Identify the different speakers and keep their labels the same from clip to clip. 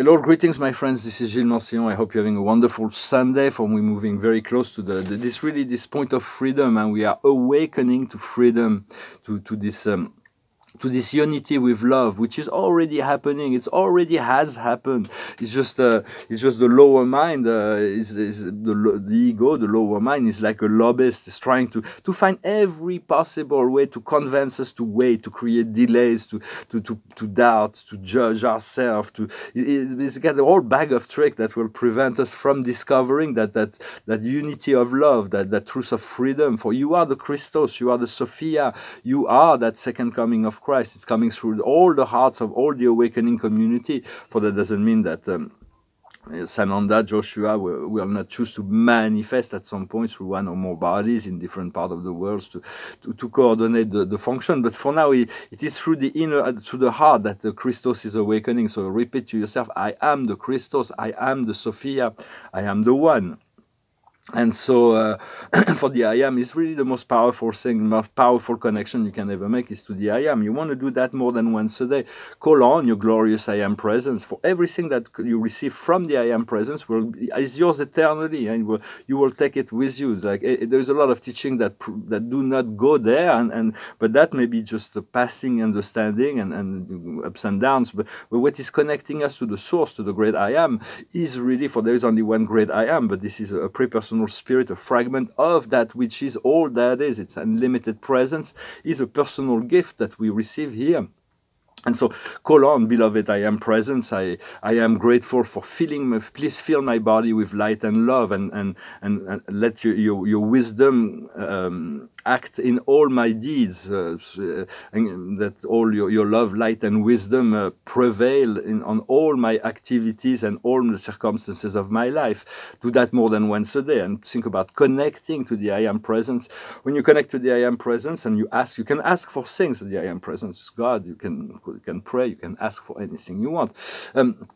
Speaker 1: Hello, greetings, my friends. This is Gilles Mansillon. I hope you're having a wonderful Sunday. For we moving very close to the, the, this really this point of freedom, and we are awakening to freedom, to to this um, to this unity with love, which is already happening. It's already has happened. It's just uh, it's just the lower mind uh, is, is the, the ego, the lower mind is like a lobbyist, is trying to to find every possible way to convince us to wait, to create delays, to to to, to doubt, to judge ourselves. To it, it's got a whole bag of tricks that will prevent us from discovering that that that unity of love, that that truth of freedom. For you are the Christos, you are the Sophia, you are that second coming of Christ. Christ. It's coming through all the hearts of all the awakening community. For that doesn't mean that. Um, Sananda, Joshua will, will, not choose to manifest at some point through one or more bodies in different parts of the world to, to, to coordinate the, the, function. But for now, it, it is through the inner, uh, through the heart that the Christos is awakening. So repeat to yourself, I am the Christos, I am the Sophia, I am the one and so uh, for the I am is really the most powerful thing, most powerful connection you can ever make is to the I am. You want to do that more than once a day. Call on your glorious I am presence for everything that you receive from the I am presence will is yours eternally, and will, you will take it with you. Like it, eh, there's a lot of teaching that that do not go there, and, and but that may be just a passing understanding and, and ups and downs. But, but what is connecting us to the source, to the great I am, is really for there is only one great I am, but this is a pre-personal personal spirit, a fragment of that which is all that is. Its unlimited presence is a personal gift that we receive here. And so, call on, beloved, I am presence. I, I am grateful for filling, please fill my body with light and love and, and, and, and let your, your, your wisdom um, act in all my deeds, uh, uh that all your, your love, light, and wisdom uh, prevail in, on all my activities and all the circumstances of my life. Do that more than once a day and think about connecting to the I am presence. When you connect to the I am presence and you ask, you can ask for things. The I am presence, is God. You can you can pray. You can ask for anything you want. Um,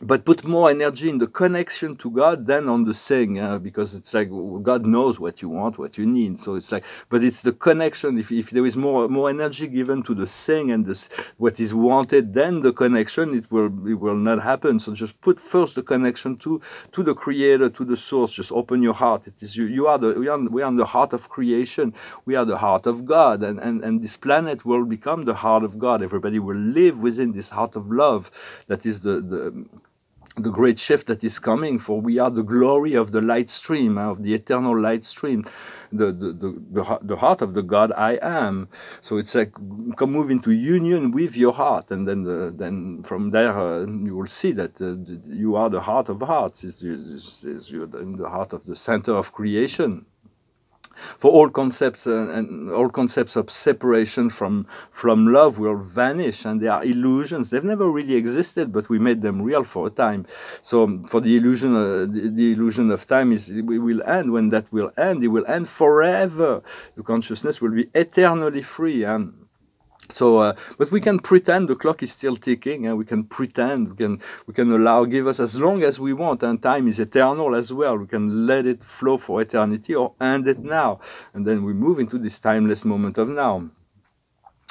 Speaker 1: but put more energy in the connection to God than on the saying, uh, because it's like God knows what you want, what you need. So it's like, but it's the connection. If, if there is more more energy given to the saying and this what is wanted than the connection, it will it will not happen. So just put first the connection to to the Creator, to the Source. Just open your heart. It is you. You are the we are we are the heart of creation. We are the heart of God, and and and this planet will become the heart of God. Everybody will live within this heart of love. That is the the the great shift that is coming, for we are the glory of the light stream, of the eternal light stream, the, the, the, the, heart of the God I am. So it's like come move into union with your heart, and then the, then from there uh, you will see that uh, you are the heart of hearts, is you're in the heart of the center of creation for all concepts uh, and all concepts of separation from from love will vanish and they are illusions. They've never really existed but we made them real for a time. So um, for the illusion uh, the, the, illusion of time is we will end. When that will end it will end forever. The consciousness will be eternally free and so, uh, but we can pretend the clock is still ticking, and we can pretend we can we can allow give us as long as we want, and time is eternal as well. We can let it flow for eternity or end it now, and then we move into this timeless moment of now.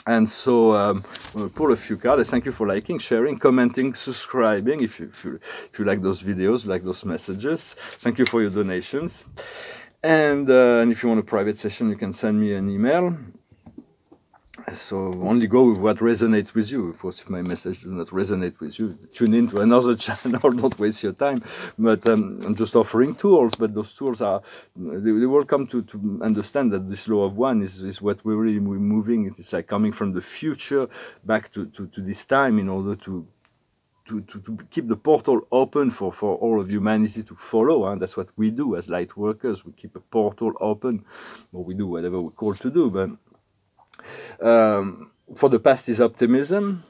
Speaker 1: And so, um, we'll pull a few cards. Thank you for liking, sharing, commenting, subscribing. If you, if you if you like those videos, like those messages, thank you for your donations. And, uh, and if you want a private session, you can send me an email so only go with what resonates with you. Of course, if my message does not resonate with you, tune into another channel. Don't waste your time. But um, I'm just offering tools. But those tools are they, they will come to, to understand that this law of one is, is what we're really moving. It is like coming from the future back to, to, to this time in order to to, to, keep the portal open for, for all of humanity to follow. And that's what we do as light workers. We keep a portal open, or we do whatever we're called to do. But um, for the past is optimism,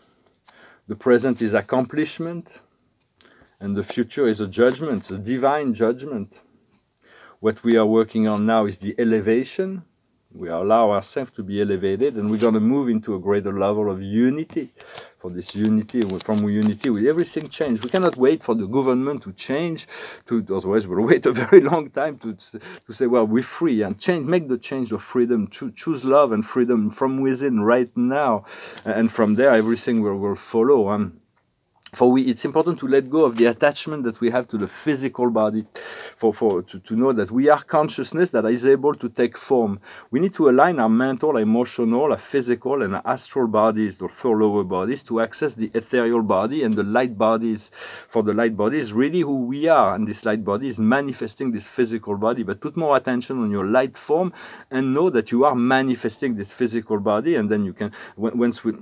Speaker 1: the present is accomplishment, and the future is a judgment, a divine judgment. What we are working on now is the elevation. We allow ourselves to be elevated, and we're going to move into a greater level of unity for this unity, from unity, with everything change. We cannot wait for the government to change, to, otherwise we'll wait a very long time to, to say, well, we're free and change, make the change of freedom, to choose love and freedom from within right now. And from there, everything will, will follow. Um, for we it's important to let go of the attachment that we have to the physical body. For for to, to know that we are consciousness that is able to take form. We need to align our mental emotional our physical and our astral bodies or four lower bodies to access the ethereal body and the light bodies. For the light body is really who we are and this light body is manifesting this physical body. But put more attention on your light form and know that you are manifesting this physical body and then you can once we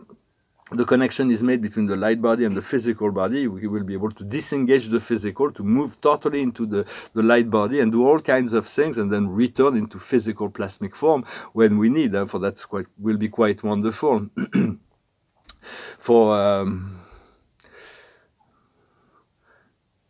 Speaker 1: the connection is made between the light body and the physical body, we will be able to disengage the physical, to move totally into the, the light body and do all kinds of things and then return into physical plasmic form when we need. Uh, for that's quite will be quite wonderful. for um,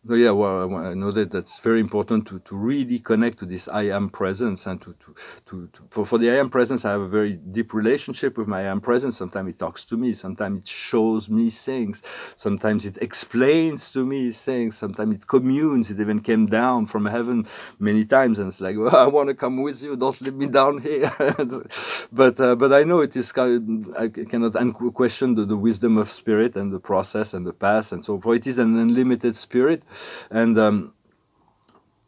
Speaker 1: so yeah, well, I know that that's very important to, to really connect to this I am presence and to, to, to, to, for, for the I am presence, I have a very deep relationship with my I am presence. Sometimes it talks to me, sometimes it shows me things, sometimes it explains to me things, sometimes it communes. It even came down from heaven many times, and it's like, well, I want to come with you, don't leave me down here. but uh, but I know it is I cannot question the, the wisdom of spirit and the process and the past and so forth. It is an unlimited spirit and um,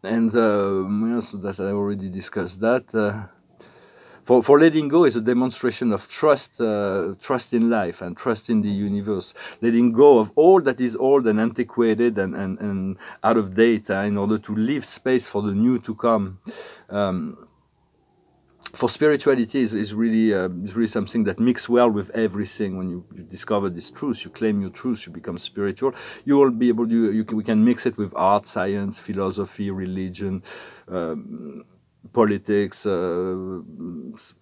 Speaker 1: and uh, so that I already discussed that. Uh, for, for letting go is a demonstration of trust, uh, trust in life and trust in the universe. Letting go of all that is old and antiquated and, and, and out of date in order to leave space for the new to come. Um, for spirituality is, is really uh, is really something that mix well with everything. When you, you, discover this truth, you claim your truth, you become spiritual. You will be able to you can, we can mix it with art, science, philosophy, religion. Um, politics, uh,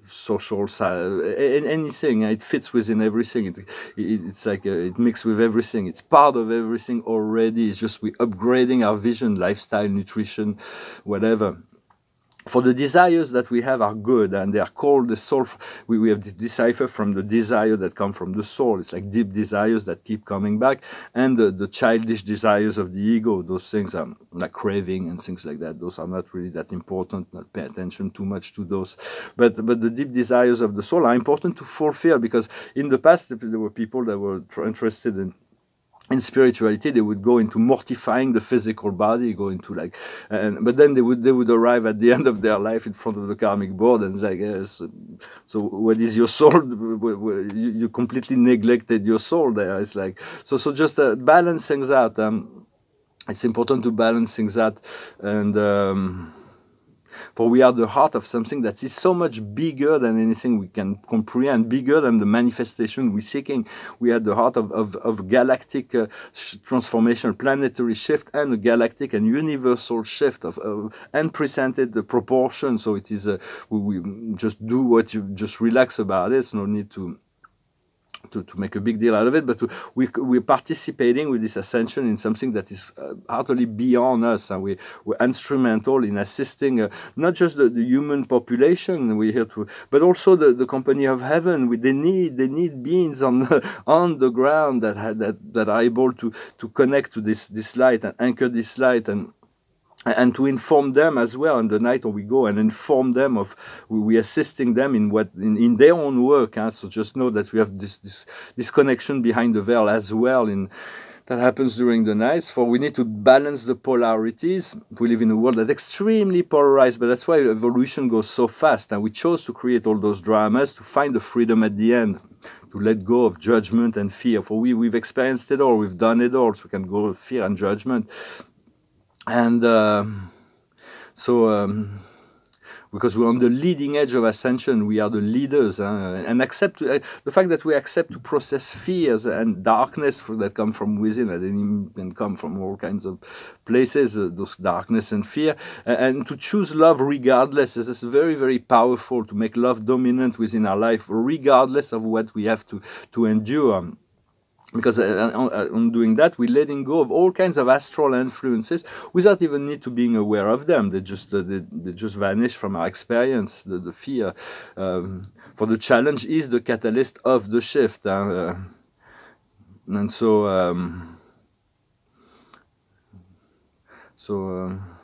Speaker 1: social, anything. It fits within everything. It, it, it's like uh, it mixes with everything. It's part of everything already. It's just we upgrading our vision, lifestyle, nutrition, whatever for the desires that we have are good and they are called the soul. We, we have decipher from the desire that come from the soul. It's like deep desires that keep coming back and the, the childish desires of the ego. Those things are like craving and things like that. Those are not really that important not pay attention too much to those. But but the deep desires of the soul are important to fulfill because in the past there were people that were interested in in spirituality they would go into mortifying the physical body go into like and but then they would they would arrive at the end of their life in front of the karmic board and like yes so what is your soul? You, completely neglected your soul there. It's like so so just uh, balance things out um, it's important to balance things out and um, for we are the heart of something that is so much bigger than anything we can comprehend, bigger than the manifestation we're seeking. We are the heart of, of, of galactic uh, transformation, planetary shift, and a galactic and universal shift of, of unprecedented proportion. So it is, uh, we, we just do what you just relax about it. no need to to, to make a big deal out of it, but to, we, we're participating with this ascension in something that is uh, utterly beyond us, and we, we're instrumental in assisting uh, not just the, the, human population we're here to, but also the, the company of heaven. We, they need they need beings on the, on the ground that that that are able to to connect to this this light and anchor this light and and to inform them as well on the night we go and inform them of we, we assisting them in what in, in their own work huh? so just know that we have this, this this connection behind the veil as well in that happens during the nights. For we need to balance the polarities. We live in a world that's extremely polarized but that's why evolution goes so fast. And we chose to create all those dramas to find the freedom at the end to let go of judgment and fear. For we we've experienced it all. We've done it all. So we can go fear and judgment and uh, so um, because we're on the leading edge of ascension we are the leaders uh, and accept uh, the fact that we accept to process fears and darkness that come from within and can come from all kinds of places uh, those darkness and fear and to choose love regardless is very very powerful to make love dominant within our life regardless of what we have to to endure because uh, on, uh, on, doing that we're letting go of all kinds of astral influences without even need to being aware of them. They just uh, they, they, just vanish from our experience. The, the fear um, for the challenge is the catalyst of the shift uh, and so um, so um,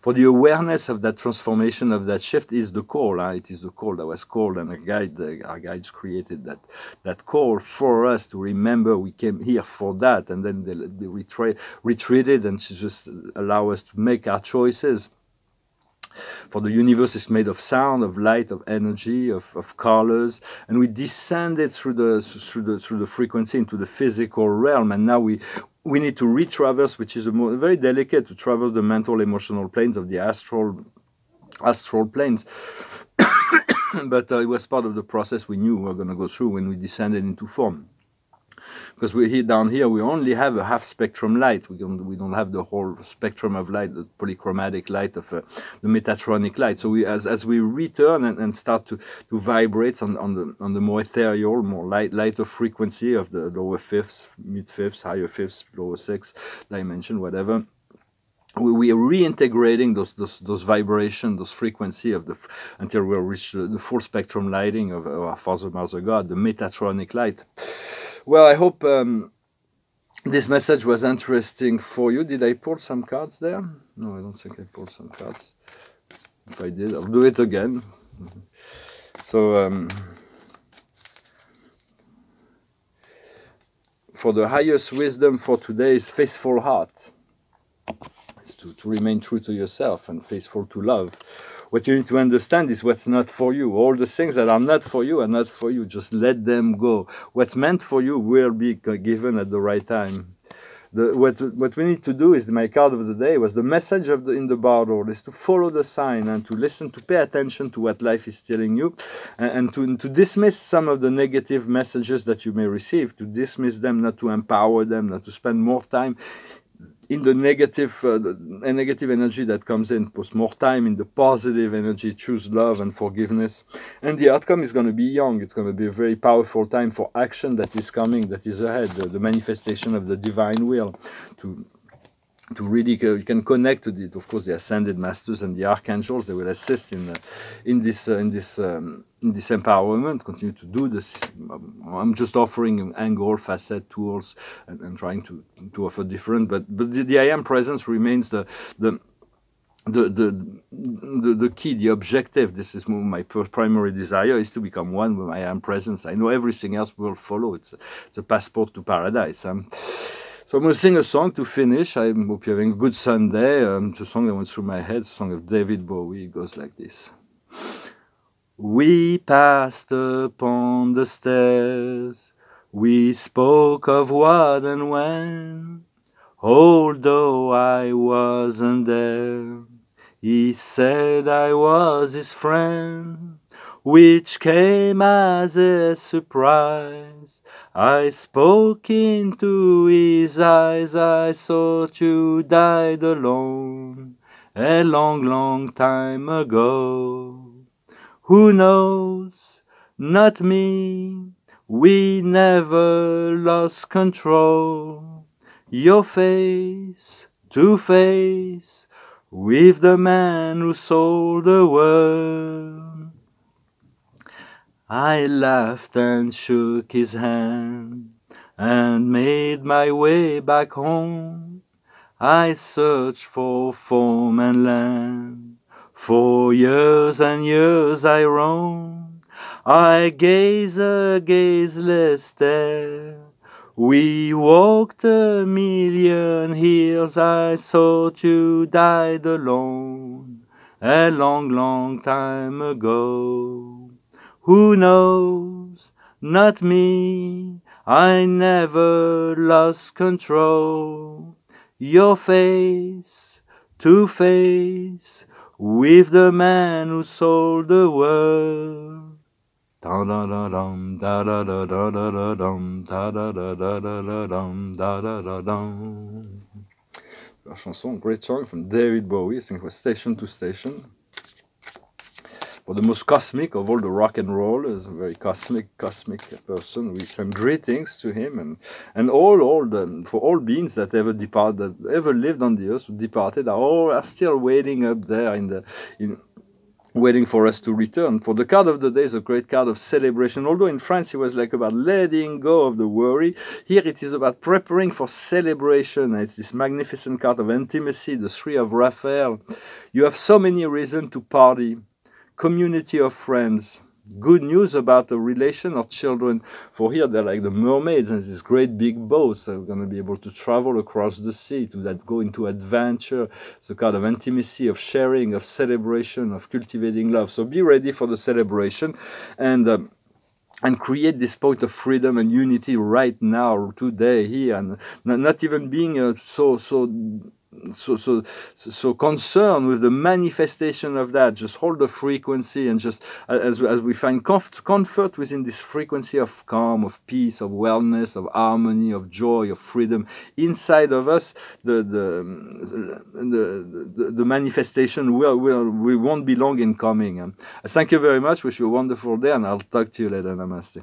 Speaker 1: for the awareness of that transformation of that shift is the call. Huh? It is the call that was called, and a guide, uh, our guides created that that call for us to remember we came here for that, and then they, they retra- retreated and just allow us to make our choices. For the universe is made of sound, of light, of energy, of, of colors, and we descended through the through the through the frequency into the physical realm, and now we we need to retraverse, which is a very delicate to traverse the mental, emotional planes of the astral astral planes. but uh, it was part of the process we knew we were going to go through when we descended into form because we here down here we only have a half spectrum light. We don't we don't have the whole spectrum of light, the polychromatic light of uh, the metatronic light. So we as as we return and, and start to to vibrate on on the on the more ethereal, more light lighter frequency of the lower fifths, mid fifths, higher fifths, lower sixth dimension, whatever we, are reintegrating those those those vibration, those frequency of the until we reach the, the full spectrum lighting of, of our Father, Mother, God, the Metatronic light. Well, I hope um, this message was interesting for you. Did I pull some cards there? No, I don't think I pulled some cards. If I did, I'll do it again. So, um, for the highest wisdom for today is faithful heart. It's to, to remain true to yourself and faithful to love what you need to understand is what's not for you. All the things that are not for you are not for you. Just let them go. What's meant for you will be given at the right time. The, what, what we need to do is my card of the day was the message of the, in the barrel is to follow the sign and to listen to pay attention to what life is telling you and, and to, to dismiss some of the negative messages that you may receive to dismiss them not to empower them not to spend more time in the negative, uh, the negative energy that comes in, put more time in the positive energy, choose love and forgiveness. And the outcome is going to be young. It's going to be a very powerful time for action that is coming, that is ahead, the, the manifestation of the divine will to to really you can connect to it. Of course, the ascended masters and the archangels they will assist in uh, in this uh, in this um, in this empowerment. Continue to do this. I'm just offering an angle, facet, tools, and, and trying to to offer different. But but the, the I am presence remains the the the, the, the, the key, the objective, this is my primary desire, is to become one with my I am presence. I know everything else will follow. It's a, it's a passport to paradise. Um, so I'm going to sing a song to finish. I hope you're having a good Sunday. Um, a song that went through my head, a song of David Bowie. It goes like this. We passed upon the stairs. We spoke of what and when. Although I wasn't there, he said I was his friend which came as a surprise. I spoke into his eyes, I thought you died alone a long, long time ago. Who knows? Not me. We never lost control. Your face to face with the man who sold the world. I laughed and shook his hand and made my way back home. I searched for form and land. For years and years I roamed. I gaze a gazeless stare. We walked a million hills. I thought you died alone a long, long time ago. Who knows? Not me. I never lost control. Your face to face with the man who sold the world. Da da da dum da da da da da da dum da da da da da da dum da da da dum. La chanson, great song from David Bowie. I think it was Station to Station for the most cosmic of all the rock and rollers, a very cosmic, cosmic person. We send greetings to him and and all, all the for all beings that ever departed, that ever lived on the earth, departed, are all are still waiting up there in the in waiting for us to return. For the card of the day is a great card of celebration. Although in France it was like about letting go of the worry, here it is about preparing for celebration. It's this magnificent card of intimacy, the three of Raphael. You have so many reasons to party, community of friends, good news about the relation of children. For here, they're like the mermaids and these great big boats. They're going to be able to travel across the sea, to that go into adventure. A kind of intimacy, of sharing, of celebration, of cultivating love. So be ready for the celebration and. Um, and create this point of freedom and unity right now, today, here, and not even being uh, so so so so so concerned with the manifestation of that just hold the frequency and just as, as we find comfort, comfort within this frequency of calm of peace of wellness of harmony of joy of freedom inside of us the the the, the, manifestation will, will we won't be long in coming. Thank you very much. Wish you a wonderful day and i'll talk to you later. Namaste